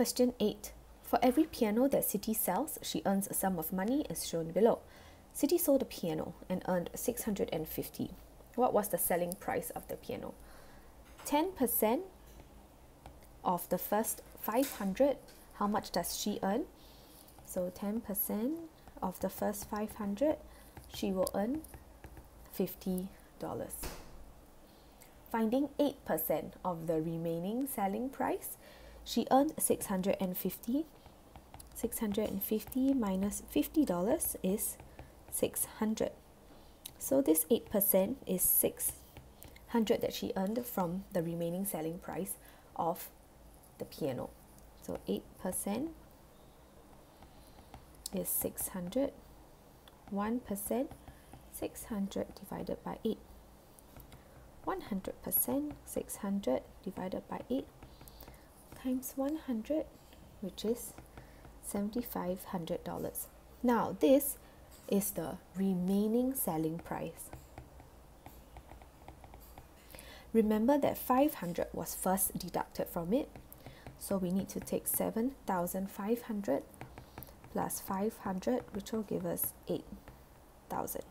Question 8. For every piano that Siti sells, she earns a sum of money as shown below. Siti sold a piano and earned 650. What was the selling price of the piano? 10% of the first 500, how much does she earn? So 10% of the first 500, she will earn $50. Finding 8% of the remaining selling price, she earned 650. 650 minus $50 is 600. So this 8% is 600 that she earned from the remaining selling price of the piano. So 8% is 600. 1% 600 divided by 8. 100% 600 divided by 8 times 100 which is $7,500. Now this is the remaining selling price. Remember that 500 was first deducted from it. So we need to take 7,500 plus 500 which will give us 8,000.